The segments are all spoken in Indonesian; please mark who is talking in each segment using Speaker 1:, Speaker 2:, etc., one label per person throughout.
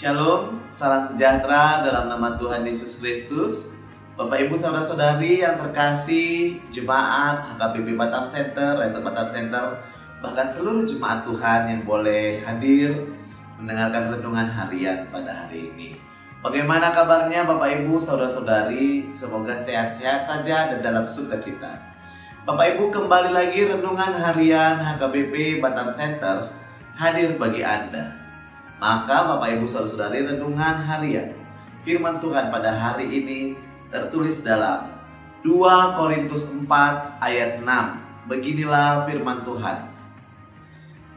Speaker 1: Shalom, salam sejahtera dalam nama Tuhan Yesus Kristus. Bapak Ibu saudara-saudari yang terkasih, jemaat HKBP Batam Center, Resort Batam Center, bahkan seluruh jemaat Tuhan yang boleh hadir mendengarkan renungan harian pada hari ini. Bagaimana kabarnya Bapak Ibu saudara-saudari? Semoga sehat-sehat saja dan dalam sukacita. Bapak Ibu kembali lagi renungan harian HKBP Batam Center hadir bagi Anda. Maka Bapak Ibu Saudara-saudari renungan harian firman Tuhan pada hari ini tertulis dalam 2 Korintus 4 ayat 6. Beginilah firman Tuhan.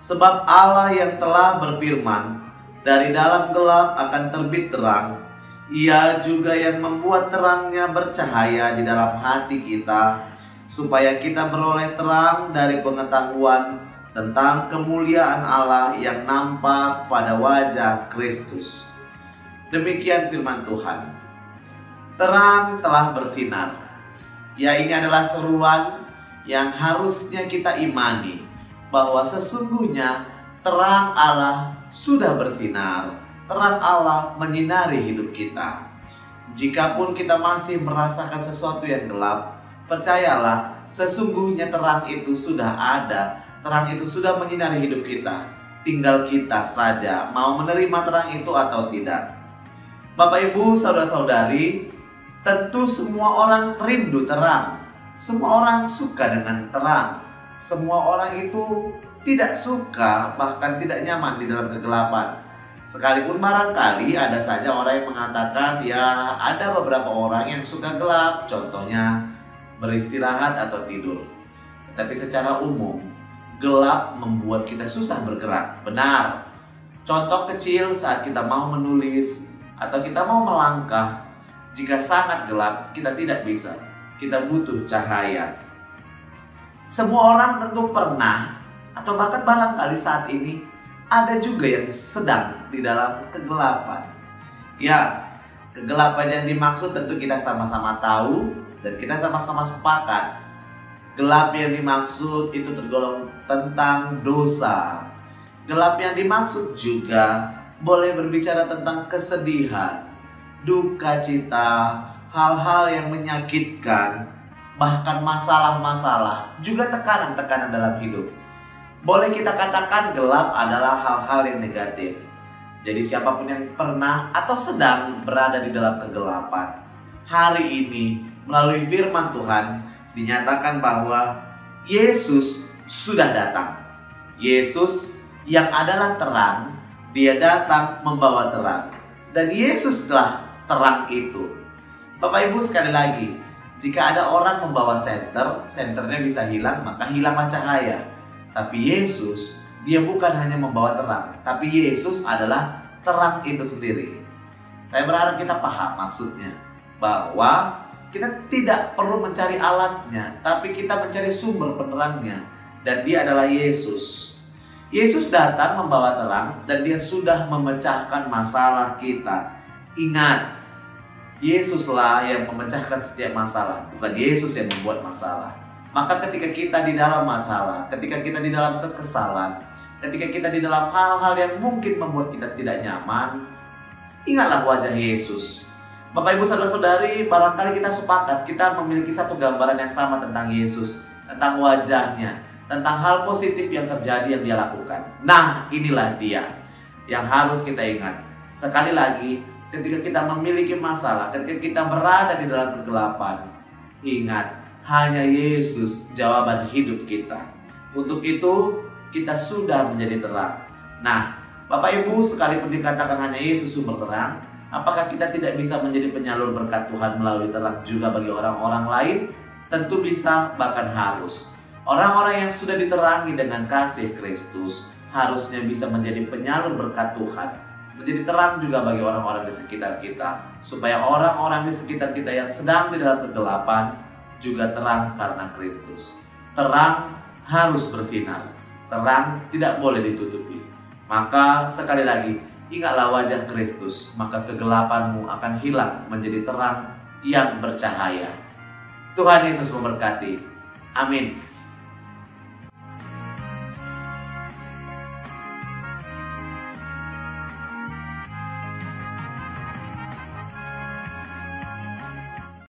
Speaker 1: Sebab Allah yang telah berfirman, dari dalam gelap akan terbit terang. Ia juga yang membuat terangnya bercahaya di dalam hati kita, supaya kita beroleh terang dari pengetahuan tentang kemuliaan Allah yang nampak pada wajah Kristus. Demikian firman Tuhan. Terang telah bersinar. Ya ini adalah seruan yang harusnya kita imani bahwa sesungguhnya terang Allah sudah bersinar. Terang Allah menyinari hidup kita. Jikapun kita masih merasakan sesuatu yang gelap, percayalah sesungguhnya terang itu sudah ada terang itu sudah menyinari hidup kita. Tinggal kita saja mau menerima terang itu atau tidak. Bapak Ibu, saudara-saudari, tentu semua orang rindu terang. Semua orang suka dengan terang. Semua orang itu tidak suka bahkan tidak nyaman di dalam kegelapan. Sekalipun barangkali ada saja orang yang mengatakan ya ada beberapa orang yang suka gelap, contohnya beristirahat atau tidur. Tapi secara umum gelap membuat kita susah bergerak. Benar. Contoh kecil saat kita mau menulis atau kita mau melangkah, jika sangat gelap, kita tidak bisa. Kita butuh cahaya. Semua orang tentu pernah atau bahkan barangkali saat ini ada juga yang sedang di dalam kegelapan. Ya, kegelapan yang dimaksud tentu kita sama-sama tahu dan kita sama-sama sepakat Gelap yang dimaksud itu tergolong tentang dosa. Gelap yang dimaksud juga boleh berbicara tentang kesedihan, duka cita, hal-hal yang menyakitkan, bahkan masalah-masalah, juga tekanan-tekanan dalam hidup. Boleh kita katakan gelap adalah hal-hal yang negatif. Jadi siapa pun yang pernah atau sedang berada di dalam kegelapan, hari ini melalui firman Tuhan, dinyatakan bahwa Yesus sudah datang. Yesus yang adalah terang, dia datang membawa terang. Dan Yesuslah terang itu. Bapak Ibu sekali lagi, jika ada orang membawa senter, senternya bisa hilang, maka hilanglah cahaya. Tapi Yesus, dia bukan hanya membawa terang, tapi Yesus adalah terang itu sendiri. Saya berharap kita paham maksudnya bahwa kita tidak perlu mencari alatnya, tapi kita mencari sumber penerangnya. Dan dia adalah Yesus. Yesus datang membawa terang dan dia sudah memecahkan masalah kita. Ingat, Yesuslah yang memecahkan setiap masalah, bukan Yesus yang membuat masalah. Maka ketika kita di dalam masalah, ketika kita di dalam kekesalan, ketika kita di dalam hal-hal yang mungkin membuat kita tidak nyaman, ingatlah wajah Yesus Bapak Ibu saudara-saudari, barangkali kita sepakat kita memiliki satu gambaran yang sama tentang Yesus, tentang wajahnya, tentang hal positif yang terjadi yang dia lakukan. Nah, inilah dia yang harus kita ingat. Sekali lagi, ketika kita memiliki masalah, ketika kita berada di dalam kegelapan, ingat hanya Yesus jawaban hidup kita. Untuk itu, kita sudah menjadi terang. Nah, Bapak Ibu, sekalipun dikatakan hanya Yesus sumber terang, Apakah kita tidak bisa menjadi penyalur berkat Tuhan melalui terang juga bagi orang-orang lain? Tentu bisa, bahkan harus. Orang-orang yang sudah diterangi dengan kasih Kristus harusnya bisa menjadi penyalur berkat Tuhan. Menjadi terang juga bagi orang-orang di sekitar kita. Supaya orang-orang di sekitar kita yang sedang di dalam kegelapan juga terang karena Kristus. Terang harus bersinar. Terang tidak boleh ditutupi. Maka sekali lagi, Ingatlah wajah Kristus, maka kegelapanmu akan hilang menjadi terang yang bercahaya. Tuhan Yesus memberkati. Amin.